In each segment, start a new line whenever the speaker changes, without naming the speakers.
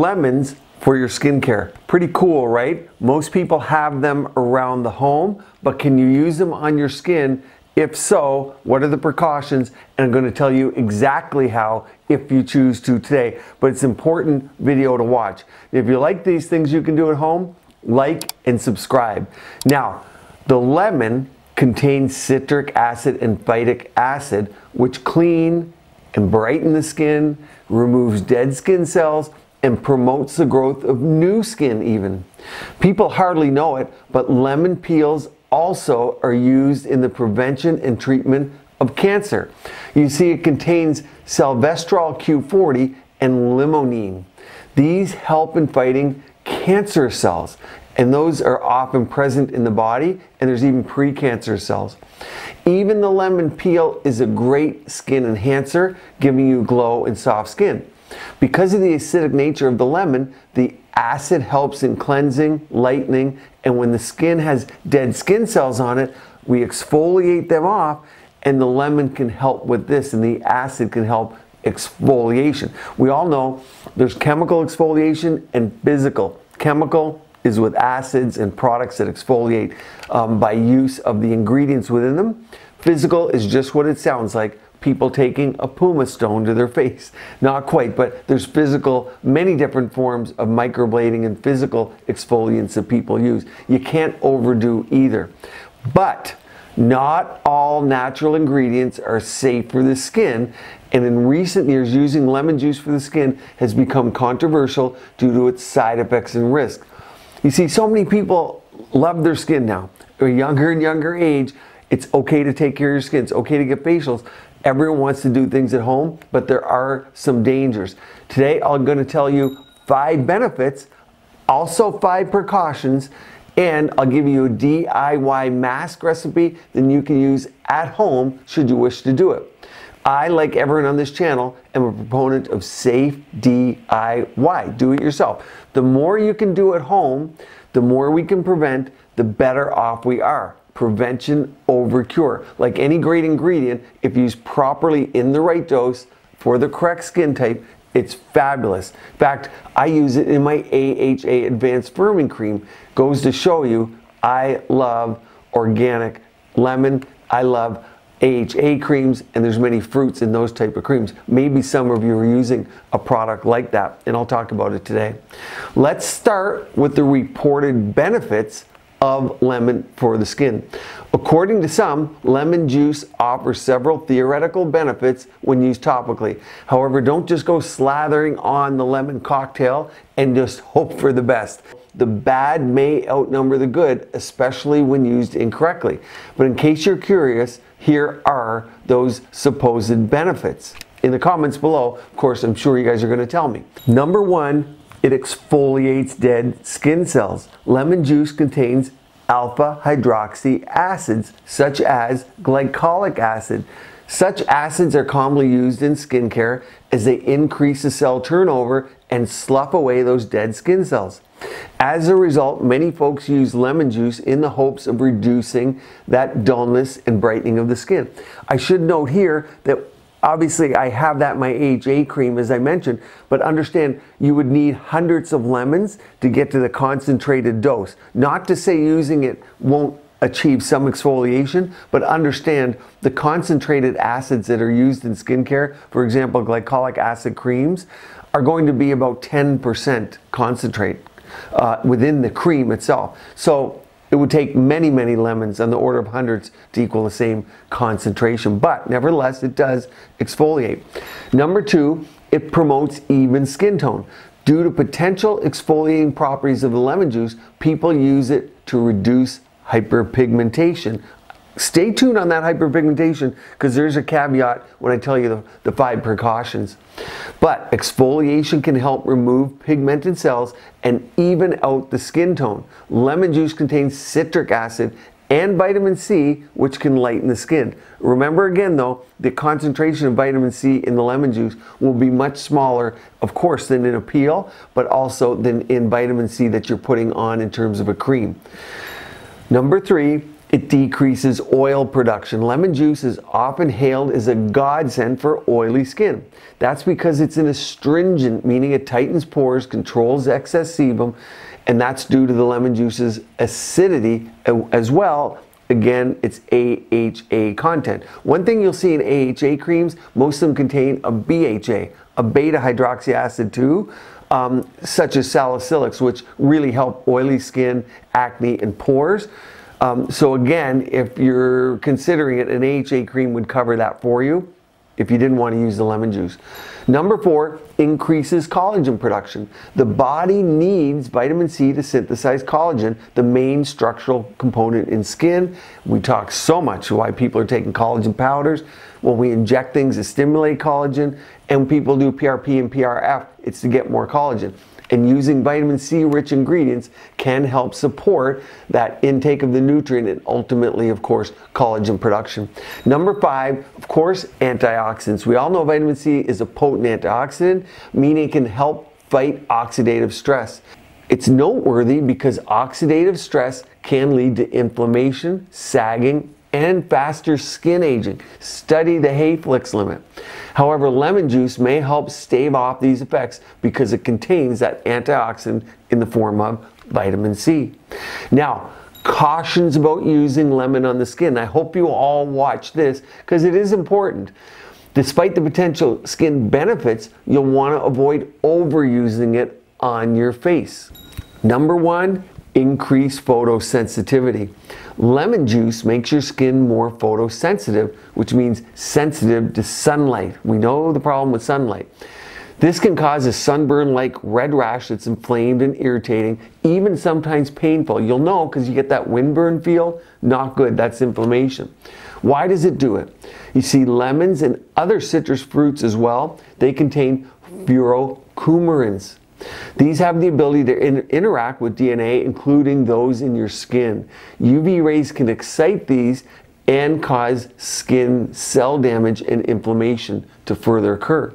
lemons for your skincare. Pretty cool, right? Most people have them around the home, but can you use them on your skin? If so, what are the precautions? And I'm going to tell you exactly how if you choose to today. But it's important video to watch. If you like these things you can do at home, like and subscribe. Now, the lemon contains citric acid and phytic acid, which clean and brighten the skin, removes dead skin cells, and promotes the growth of new skin even. People hardly know it, but lemon peels also are used in the prevention and treatment of cancer. You see it contains salvestrol Q40 and limonene. These help in fighting cancer cells and those are often present in the body and there's even precancer cells. Even the lemon peel is a great skin enhancer, giving you glow and soft skin. Because of the acidic nature of the lemon, the acid helps in cleansing, lightening, and when the skin has dead skin cells on it, we exfoliate them off and the lemon can help with this and the acid can help exfoliation. We all know there's chemical exfoliation and physical. Chemical is with acids and products that exfoliate um, by use of the ingredients within them. Physical is just what it sounds like people taking a pumice stone to their face. Not quite, but there's physical, many different forms of microblading and physical exfoliants that people use. You can't overdo either. But not all natural ingredients are safe for the skin, and in recent years, using lemon juice for the skin has become controversial due to its side effects and risks. You see, so many people love their skin now. At a younger and younger age, it's okay to take care of your skin. It's okay to get facials. Everyone wants to do things at home, but there are some dangers. Today, I'm going to tell you five benefits, also five precautions, and I'll give you a DIY mask recipe that you can use at home should you wish to do it. I, like everyone on this channel, am a proponent of safe DIY. Do it yourself. The more you can do at home, the more we can prevent, the better off we are prevention over cure. Like any great ingredient, if used properly in the right dose for the correct skin type, it's fabulous. In fact, I use it in my AHA Advanced Firming Cream. Goes to show you, I love organic lemon. I love AHA creams, and there's many fruits in those type of creams. Maybe some of you are using a product like that, and I'll talk about it today. Let's start with the reported benefits of lemon for the skin. According to some, lemon juice offers several theoretical benefits when used topically. However, don't just go slathering on the lemon cocktail and just hope for the best. The bad may outnumber the good, especially when used incorrectly. But in case you're curious, here are those supposed benefits. In the comments below, of course, I'm sure you guys are going to tell me. Number one, it exfoliates dead skin cells. Lemon juice contains alpha hydroxy acids such as glycolic acid. Such acids are commonly used in skincare as they increase the cell turnover and slough away those dead skin cells. As a result, many folks use lemon juice in the hopes of reducing that dullness and brightening of the skin. I should note here that Obviously, I have that my AHA cream, as I mentioned, but understand you would need hundreds of lemons to get to the concentrated dose. Not to say using it won't achieve some exfoliation, but understand the concentrated acids that are used in skincare, for example, glycolic acid creams, are going to be about 10% concentrate uh, within the cream itself. So it would take many, many lemons on the order of hundreds to equal the same concentration, but nevertheless, it does exfoliate. Number two, it promotes even skin tone. Due to potential exfoliating properties of the lemon juice, people use it to reduce hyperpigmentation Stay tuned on that hyperpigmentation because there's a caveat when I tell you the, the five precautions. But exfoliation can help remove pigmented cells and even out the skin tone. Lemon juice contains citric acid and vitamin C, which can lighten the skin. Remember again though, the concentration of vitamin C in the lemon juice will be much smaller, of course, than in a peel, but also than in vitamin C that you're putting on in terms of a cream. Number three, It decreases oil production. Lemon juice is often hailed as a godsend for oily skin. That's because it's an astringent, meaning it tightens pores, controls excess sebum, and that's due to the lemon juice's acidity as well. Again, it's AHA content. One thing you'll see in AHA creams, most of them contain a BHA, a beta hydroxy acid too, um, such as salicylics, which really help oily skin, acne, and pores. Um, so again, if you're considering it, an AHA cream would cover that for you if you didn't want to use the lemon juice. Number four, increases collagen production. The body needs vitamin C to synthesize collagen, the main structural component in skin. We talk so much why people are taking collagen powders. When we inject things to stimulate collagen, and people do PRP and PRF, it's to get more collagen and using vitamin C rich ingredients can help support that intake of the nutrient and ultimately, of course, collagen production. Number five, of course, antioxidants. We all know vitamin C is a potent antioxidant, meaning it can help fight oxidative stress. It's noteworthy because oxidative stress can lead to inflammation, sagging, and faster skin aging. Study the Hayflick limit. However, lemon juice may help stave off these effects because it contains that antioxidant in the form of vitamin C. Now, cautions about using lemon on the skin. I hope you all watch this because it is important. Despite the potential skin benefits, you'll want to avoid overusing it on your face. Number one, increase photosensitivity. Lemon juice makes your skin more photosensitive, which means sensitive to sunlight. We know the problem with sunlight. This can cause a sunburn-like red rash that's inflamed and irritating, even sometimes painful. You'll know because you get that windburn feel. Not good, that's inflammation. Why does it do it? You see, lemons and other citrus fruits as well, they contain furocoumarins. These have the ability to in interact with DNA, including those in your skin. UV rays can excite these and cause skin cell damage and inflammation to further occur.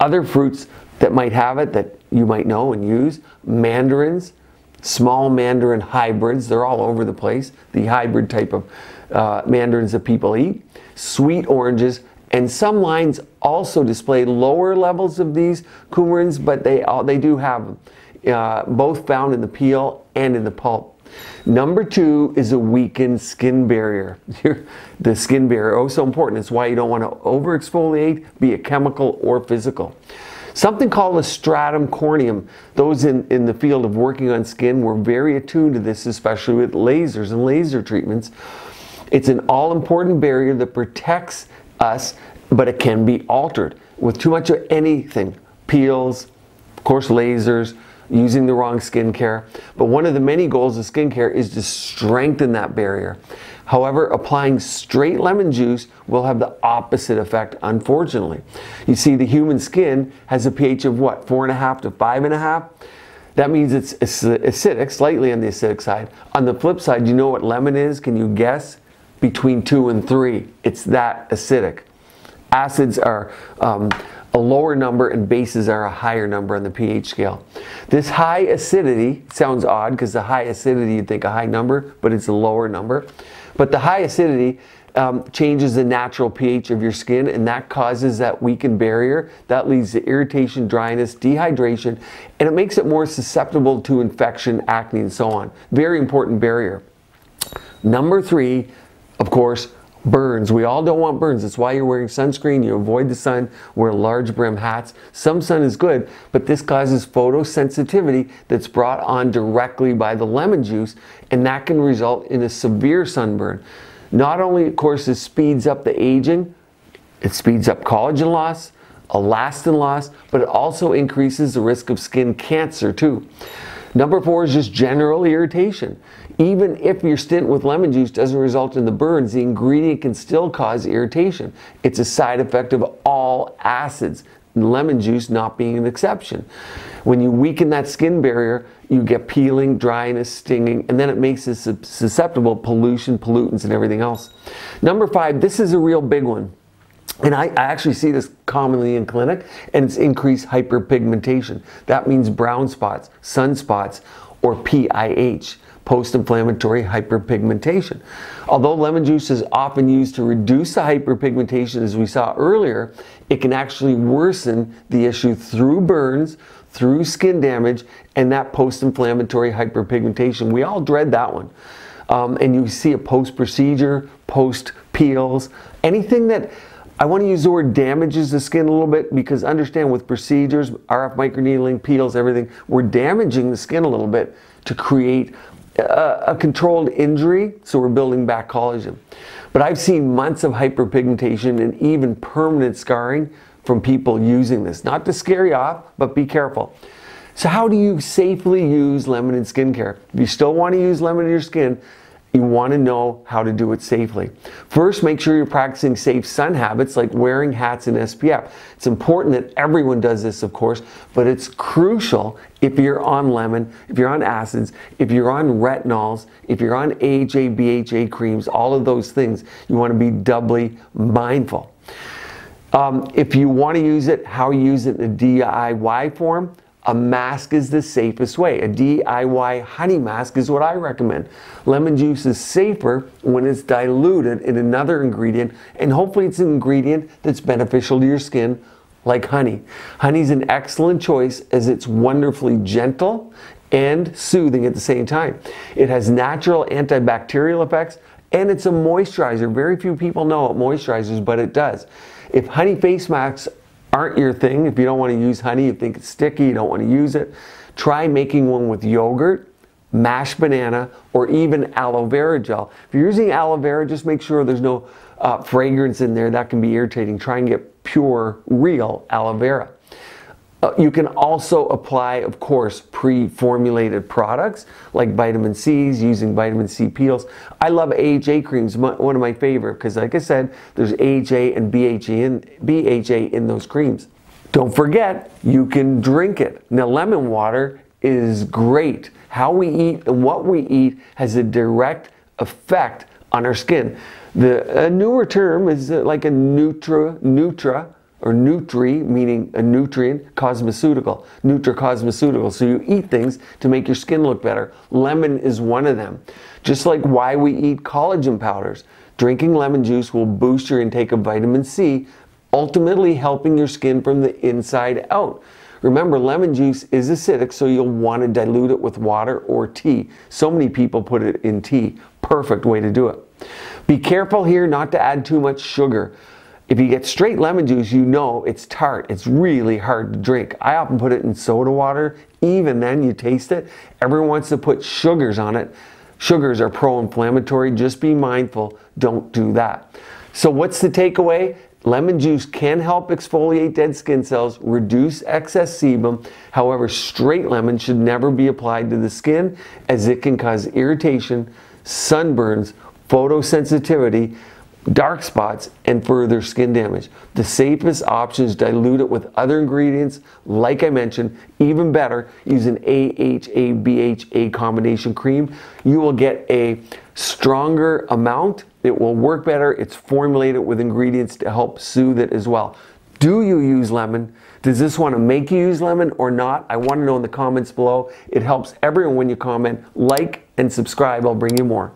Other fruits that might have it that you might know and use, mandarins, small mandarin hybrids, they're all over the place, the hybrid type of uh, mandarins that people eat, sweet oranges, and some lines also display lower levels of these coumarins, but they, they do have them, uh, both found in the peel and in the pulp. Number two is a weakened skin barrier. the skin barrier, oh so important. It's why you don't want to over exfoliate, be it chemical or physical. Something called a stratum corneum. Those in, in the field of working on skin were very attuned to this, especially with lasers and laser treatments. It's an all-important barrier that protects us, but it can be altered with too much of anything. Peels, of course lasers, using the wrong skincare. But one of the many goals of skincare is to strengthen that barrier. However, applying straight lemon juice will have the opposite effect, unfortunately. You see, the human skin has a pH of what, four and a half to five and a half? That means it's acidic, slightly on the acidic side. On the flip side, you know what lemon is? Can you guess? Between two and three. It's that acidic. Acids are um, a lower number and bases are a higher number on the pH scale. This high acidity sounds odd because the high acidity you'd think a high number, but it's a lower number. But the high acidity um, changes the natural pH of your skin and that causes that weakened barrier. That leads to irritation, dryness, dehydration, and it makes it more susceptible to infection, acne, and so on. Very important barrier. Number three, of course, burns. We all don't want burns. That's why you're wearing sunscreen. You avoid the sun, wear large brim hats. Some sun is good, but this causes photosensitivity that's brought on directly by the lemon juice, and that can result in a severe sunburn. Not only, of course, it speeds up the aging, it speeds up collagen loss, elastin loss, but it also increases the risk of skin cancer too. Number four is just general irritation. Even if your stint with lemon juice doesn't result in the burns, the ingredient can still cause irritation. It's a side effect of all acids, lemon juice not being an exception. When you weaken that skin barrier, you get peeling, dryness, stinging, and then it makes it susceptible pollution, pollutants, and everything else. Number five, this is a real big one. And I, I, actually see this commonly in clinic, and it's increased hyperpigmentation. That means brown spots, sunspots, or PIH. post-inflammatory hyperpigmentation. Although lemon juice is often used to reduce the hyperpigmentation as we saw earlier, it can actually worsen the issue through burns, through skin damage, and that post-inflammatory hyperpigmentation. We all dread that one. Um, and you see a post-procedure, post-peels, anything that I want to use the word damages the skin a little bit because understand with procedures, RF microneedling, peels, everything, we're damaging the skin a little bit to create a, a controlled injury, so we're building back collagen. But I've seen months of hyperpigmentation and even permanent scarring from people using this. Not to scare you off, but be careful. So how do you safely use lemon in skincare? If you still want to use lemon in your skin, you want to know how to do it safely. First, make sure you're practicing safe sun habits like wearing hats and SPF. It's important that everyone does this, of course, but it's crucial if you're on lemon, if you're on acids, if you're on retinols, if you're on AHA, BHA creams, all of those things, you want to be doubly mindful. Um, if you want to use it, how you use it in a DIY form, a mask is the safest way. A DIY honey mask is what I recommend. Lemon juice is safer when it's diluted in another ingredient, and hopefully it's an ingredient that's beneficial to your skin, like honey. Honey is an excellent choice as it's wonderfully gentle and soothing at the same time. It has natural antibacterial effects, and it's a moisturizer. Very few people know it moisturizes, but it does. If honey face masks aren't your thing, if you don't want to use honey, you think it's sticky, you don't want to use it, try making one with yogurt, mashed banana, or even aloe vera gel. If you're using aloe vera, just make sure there's no uh, fragrance in there. That can be irritating. Try and get pure, real aloe vera. Uh, you can also apply, of course, pre-formulated products like vitamin C's using vitamin C peels. I love AHA creams, one of my favorite, because like I said, there's AHA and BHA in, BHA in those creams. Don't forget, you can drink it. Now, lemon water is great. How we eat and what we eat has a direct effect on our skin. The a newer term is uh, like a nutra, nutra, or nutri, meaning a nutrient, cosmeceutical, nutracosmeceutical. So you eat things to make your skin look better. Lemon is one of them. Just like why we eat collagen powders. Drinking lemon juice will boost your intake of vitamin C, ultimately helping your skin from the inside out. Remember, lemon juice is acidic, so you'll want to dilute it with water or tea. So many people put it in tea. Perfect way to do it. Be careful here not to add too much sugar. If you get straight lemon juice, you know it's tart. It's really hard to drink. I often put it in soda water. Even then, you taste it. Everyone wants to put sugars on it. Sugars are pro-inflammatory. Just be mindful. Don't do that. So what's the takeaway? Lemon juice can help exfoliate dead skin cells, reduce excess sebum. However, straight lemon should never be applied to the skin as it can cause irritation, sunburns, photosensitivity, dark spots, and further skin damage. The safest option is dilute it with other ingredients, like I mentioned, even better, use an AHA BHA combination cream. You will get a stronger amount, it will work better, it's formulated with ingredients to help soothe it as well. Do you use lemon? Does this want to make you use lemon or not? I want to know in the comments below. It helps everyone when you comment. Like and subscribe. I'll bring you more.